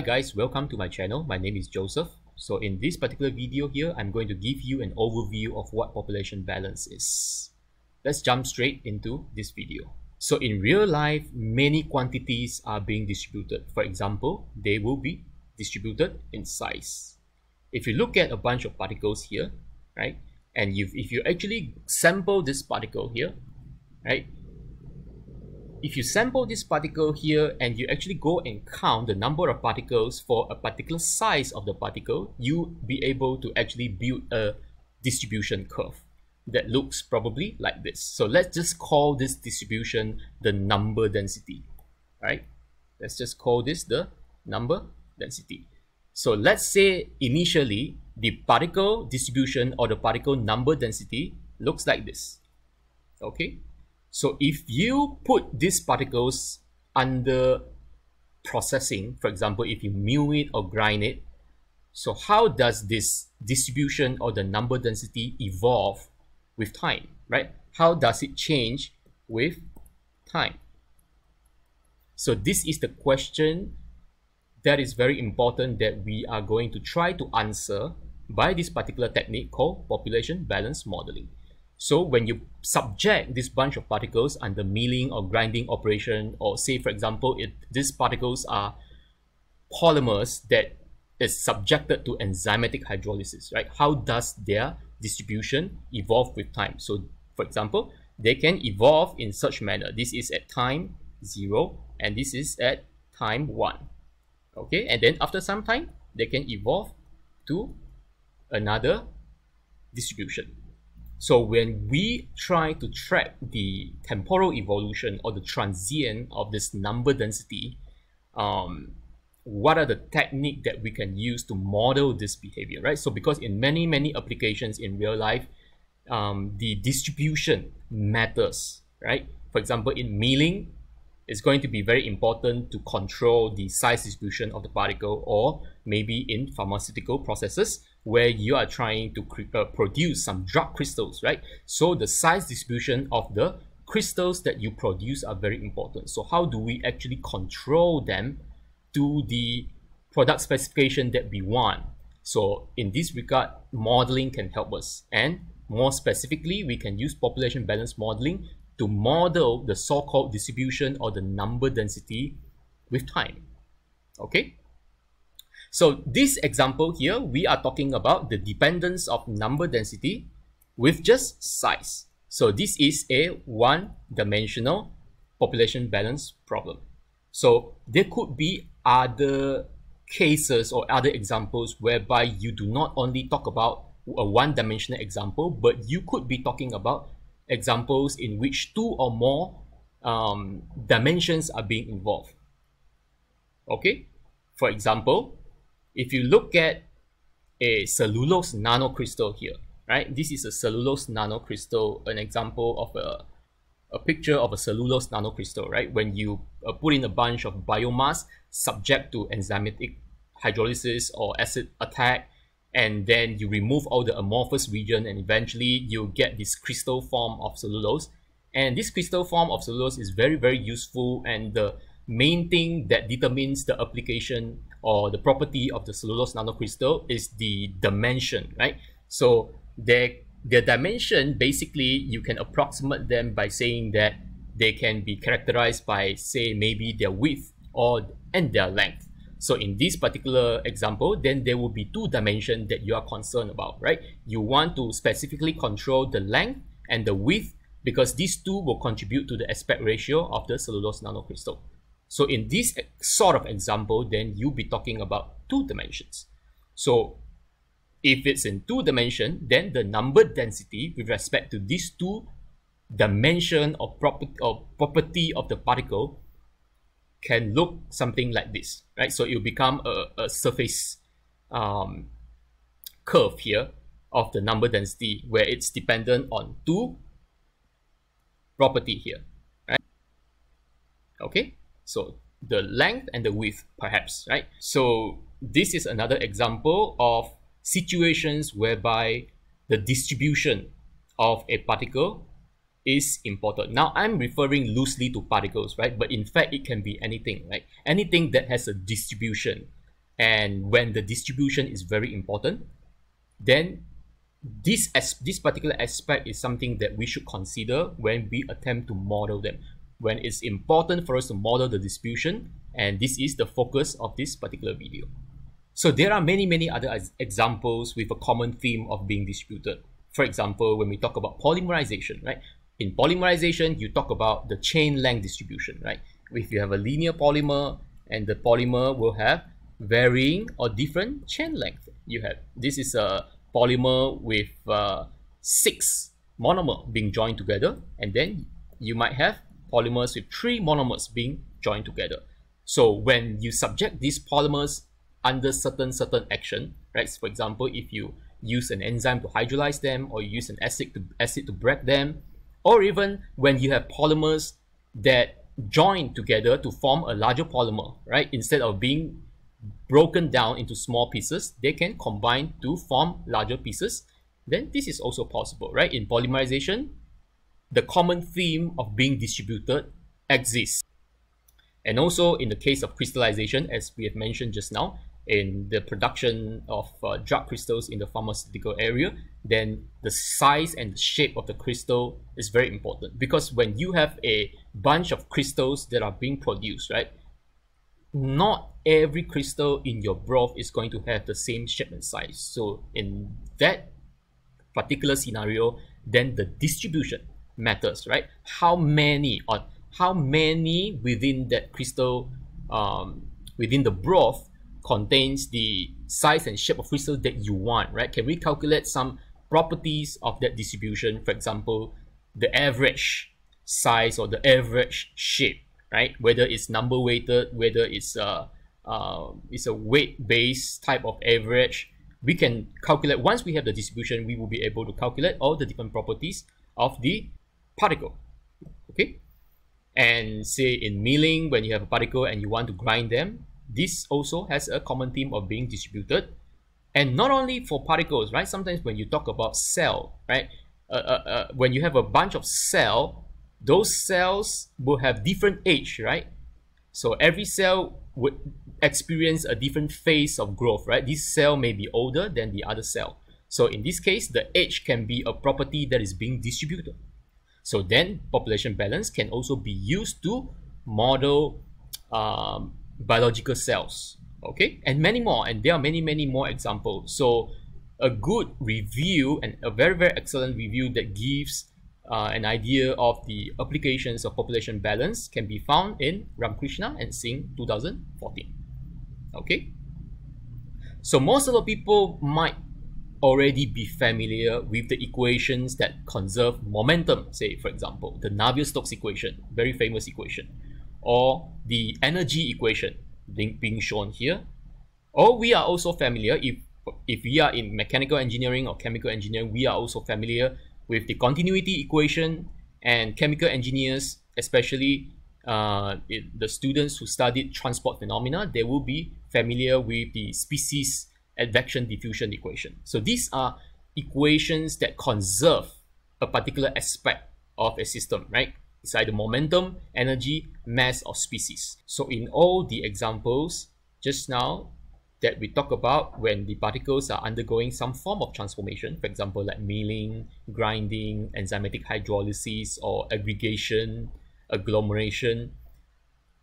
Hi guys, welcome to my channel. My name is Joseph. So in this particular video here, I'm going to give you an overview of what population balance is. Let's jump straight into this video. So in real life, many quantities are being distributed. For example, they will be distributed in size. If you look at a bunch of particles here, right, and if, if you actually sample this particle here, right, if you sample this particle here and you actually go and count the number of particles for a particular size of the particle, you'll be able to actually build a distribution curve that looks probably like this. So let's just call this distribution the number density, right? Let's just call this the number density. So let's say initially the particle distribution or the particle number density looks like this, okay? So if you put these particles under processing, for example, if you mill it or grind it, so how does this distribution or the number density evolve with time, right? How does it change with time? So this is the question that is very important that we are going to try to answer by this particular technique called population balance modeling. So when you subject this bunch of particles under milling or grinding operation, or say for example, if these particles are polymers that is subjected to enzymatic hydrolysis, right? How does their distribution evolve with time? So for example, they can evolve in such manner. This is at time zero and this is at time one. Okay, and then after some time, they can evolve to another distribution. So when we try to track the temporal evolution or the transient of this number density, um, what are the technique that we can use to model this behavior, right? So because in many, many applications in real life, um, the distribution matters, right? For example, in milling, it's going to be very important to control the size distribution of the particle or maybe in pharmaceutical processes, where you are trying to uh, produce some drug crystals, right? So the size distribution of the crystals that you produce are very important. So how do we actually control them to the product specification that we want? So in this regard, modeling can help us. And more specifically, we can use population balance modeling to model the so-called distribution or the number density with time. Okay? So this example here, we are talking about the dependence of number density with just size. So this is a one-dimensional population balance problem. So there could be other cases or other examples whereby you do not only talk about a one-dimensional example, but you could be talking about examples in which two or more um, dimensions are being involved. Okay, for example, if you look at a cellulose nanocrystal here, right? This is a cellulose nanocrystal, an example of a, a picture of a cellulose nanocrystal, right? When you uh, put in a bunch of biomass subject to enzymatic hydrolysis or acid attack, and then you remove all the amorphous region and eventually you get this crystal form of cellulose. And this crystal form of cellulose is very, very useful and the main thing that determines the application or the property of the cellulose nanocrystal is the dimension, right? So their, their dimension, basically, you can approximate them by saying that they can be characterized by, say, maybe their width or and their length. So in this particular example, then there will be two dimensions that you are concerned about, right? You want to specifically control the length and the width because these two will contribute to the aspect ratio of the cellulose nanocrystal. So in this sort of example, then you'll be talking about two dimensions. So if it's in two dimension, then the number density with respect to these two dimension or, property or property of the particle can look something like this, right? So it will become a, a surface um, curve here of the number density where it's dependent on two property here, right? Okay, so the length and the width perhaps, right? So this is another example of situations whereby the distribution of a particle is important. Now I'm referring loosely to particles, right? But in fact, it can be anything, right? Anything that has a distribution. and when the distribution is very important, then this as this particular aspect is something that we should consider when we attempt to model them when it's important for us to model the distribution and this is the focus of this particular video. So there are many many other examples with a common theme of being distributed. For example when we talk about polymerization right? In polymerization you talk about the chain length distribution right? If you have a linear polymer and the polymer will have varying or different chain length. You have this is a polymer with uh, six monomer being joined together and then you might have polymers with three monomers being joined together. So when you subject these polymers under certain certain action, right? For example, if you use an enzyme to hydrolyze them or you use an acid to acid to break them, or even when you have polymers that join together to form a larger polymer, right? Instead of being broken down into small pieces, they can combine to form larger pieces. Then this is also possible, right? In polymerization, the common theme of being distributed exists. And also in the case of crystallization, as we have mentioned just now, in the production of uh, drug crystals in the pharmaceutical area, then the size and the shape of the crystal is very important because when you have a bunch of crystals that are being produced, right, not every crystal in your broth is going to have the same shape and size. So in that particular scenario, then the distribution matters, right? How many or how many within that crystal, um, within the broth contains the size and shape of crystal that you want, right? Can we calculate some properties of that distribution? For example, the average size or the average shape right? Whether it's number weighted, whether it's a, uh, it's a weight based type of average, we can calculate, once we have the distribution, we will be able to calculate all the different properties of the particle, okay? And say in milling, when you have a particle and you want to grind them, this also has a common theme of being distributed. And not only for particles, right? Sometimes when you talk about cell, right? Uh, uh, uh, when you have a bunch of cell, those cells will have different age, right? So every cell would experience a different phase of growth, right? This cell may be older than the other cell. So in this case, the age can be a property that is being distributed. So then population balance can also be used to model um, biological cells, okay? And many more, and there are many, many more examples. So a good review and a very, very excellent review that gives uh, an idea of the applications of population balance can be found in Ramkrishna and Singh 2014. Okay, so most of the people might already be familiar with the equations that conserve momentum, say for example, the Navier-Stokes equation, very famous equation, or the energy equation being, shown here. Or we are also familiar, if, if we are in mechanical engineering or chemical engineering, we are also familiar with the continuity equation and chemical engineers, especially uh, the students who studied transport phenomena, they will be familiar with the species advection diffusion equation. So these are equations that conserve a particular aspect of a system, right? It's either momentum, energy, mass, or species. So in all the examples just now, that we talk about when the particles are undergoing some form of transformation, for example, like milling, grinding, enzymatic hydrolysis, or aggregation, agglomeration.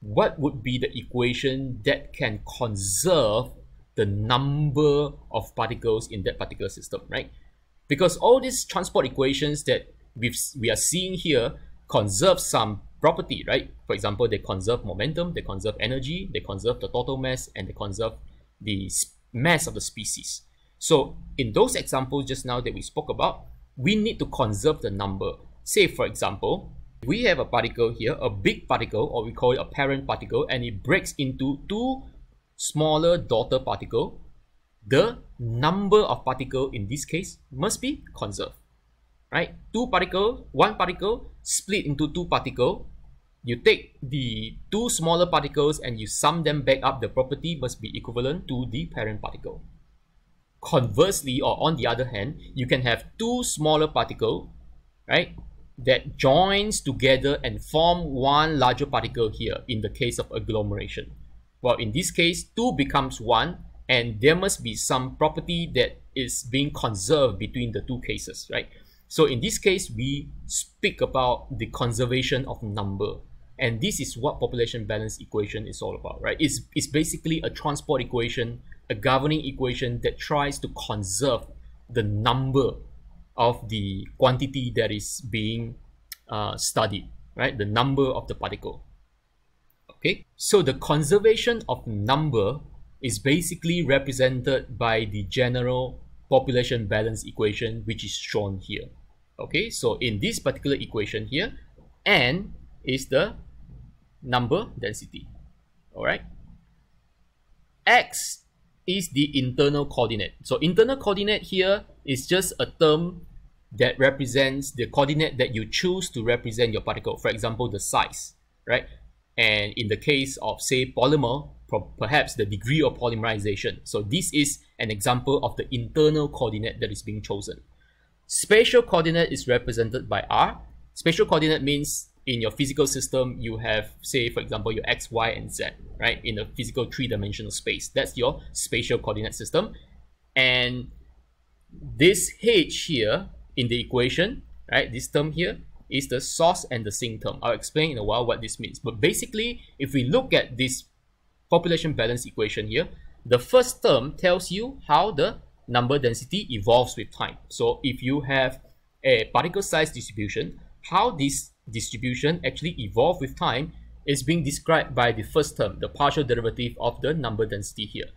What would be the equation that can conserve the number of particles in that particular system, right? Because all these transport equations that we've, we are seeing here conserve some property, right? For example, they conserve momentum, they conserve energy, they conserve the total mass, and they conserve the mass of the species. So in those examples just now that we spoke about, we need to conserve the number. Say for example, we have a particle here, a big particle, or we call it a parent particle, and it breaks into two smaller daughter particle. The number of particle in this case must be conserved, right? Two particle, one particle split into two particle, you take the two smaller particles and you sum them back up, the property must be equivalent to the parent particle. Conversely, or on the other hand, you can have two smaller particle, right, that joins together and form one larger particle here in the case of agglomeration. Well, in this case, 2 becomes 1 and there must be some property that is being conserved between the two cases, right? So in this case, we speak about the conservation of number. And this is what population balance equation is all about, right? It's, it's basically a transport equation, a governing equation that tries to conserve the number of the quantity that is being uh, studied, right? The number of the particle. Okay, so the conservation of number is basically represented by the general population balance equation, which is shown here. Okay, so in this particular equation here, n is the number density. All right. X is the internal coordinate. So internal coordinate here is just a term that represents the coordinate that you choose to represent your particle. For example, the size, right? And in the case of say polymer, perhaps the degree of polymerization. So this is an example of the internal coordinate that is being chosen. Spatial coordinate is represented by R. Spatial coordinate means in your physical system, you have, say, for example, your X, Y, and Z, right? In a physical three-dimensional space. That's your spatial coordinate system. And this H here in the equation, right, this term here, is the source and the sink term. I'll explain in a while what this means. But basically, if we look at this population balance equation here, the first term tells you how the number density evolves with time. So if you have a particle size distribution, how this distribution actually evolve with time is being described by the first term, the partial derivative of the number density here.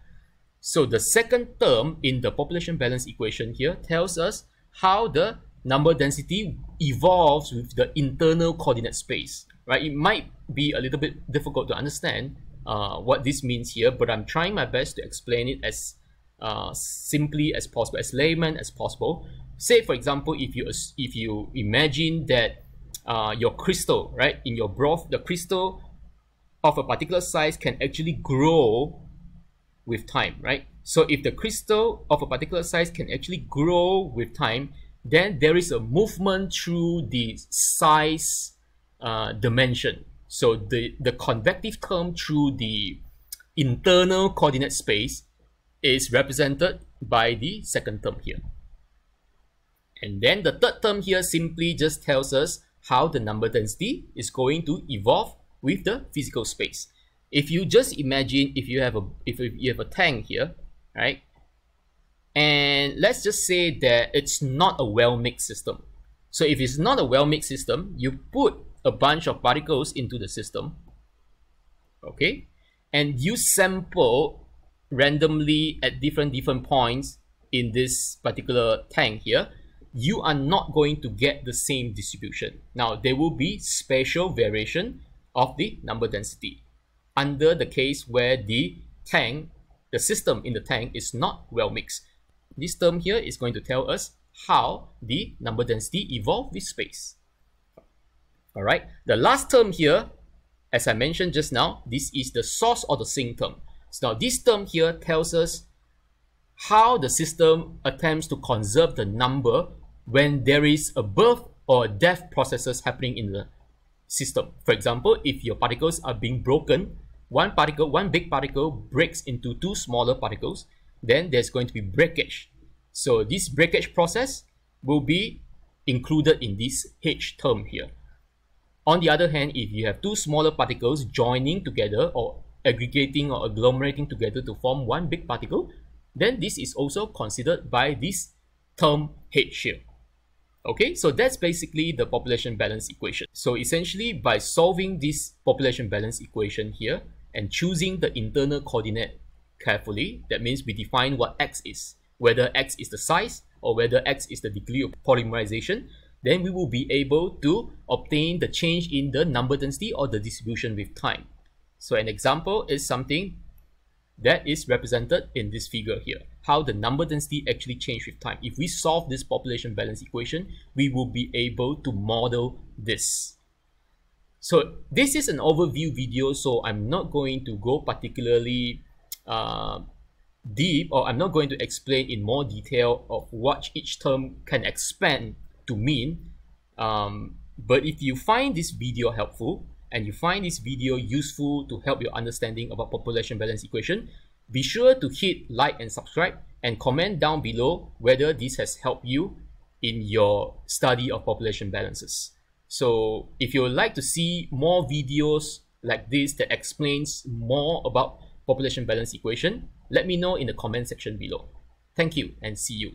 So the second term in the population balance equation here tells us how the number density evolves with the internal coordinate space, right? It might be a little bit difficult to understand uh, what this means here, but I'm trying my best to explain it as uh, simply as possible, as layman as possible. Say, for example, if you if you imagine that uh, your crystal, right, in your broth, the crystal of a particular size can actually grow with time, right? So if the crystal of a particular size can actually grow with time, then there is a movement through the size uh, dimension. So the, the convective term through the internal coordinate space is represented by the second term here. And then the third term here simply just tells us how the number density is going to evolve with the physical space. If you just imagine if you have a if you have a tank here, right? And let's just say that it's not a well-mixed system. So if it's not a well-mixed system, you put a bunch of particles into the system, okay? And you sample randomly at different different points in this particular tank here, you are not going to get the same distribution. Now, there will be spatial variation of the number density under the case where the tank, the system in the tank is not well mixed. This term here is going to tell us how the number density evolve with space. All right, the last term here, as I mentioned just now, this is the source or the sink term. So now this term here tells us how the system attempts to conserve the number when there is a birth or death processes happening in the system. For example, if your particles are being broken, one particle, one big particle breaks into two smaller particles, then there's going to be breakage. So this breakage process will be included in this H term here. On the other hand, if you have two smaller particles joining together or aggregating or agglomerating together to form one big particle, then this is also considered by this term H here. Okay, so that's basically the population balance equation. So essentially by solving this population balance equation here and choosing the internal coordinate carefully, that means we define what x is, whether x is the size or whether x is the degree of polymerization, then we will be able to obtain the change in the number density or the distribution with time. So an example is something that is represented in this figure here, how the number density actually change with time. If we solve this population balance equation, we will be able to model this. So this is an overview video, so I'm not going to go particularly uh, deep or I'm not going to explain in more detail of what each term can expand to mean. Um, but if you find this video helpful, and you find this video useful to help your understanding about population balance equation, be sure to hit like and subscribe and comment down below whether this has helped you in your study of population balances. So if you would like to see more videos like this that explains more about population balance equation, let me know in the comment section below. Thank you and see you.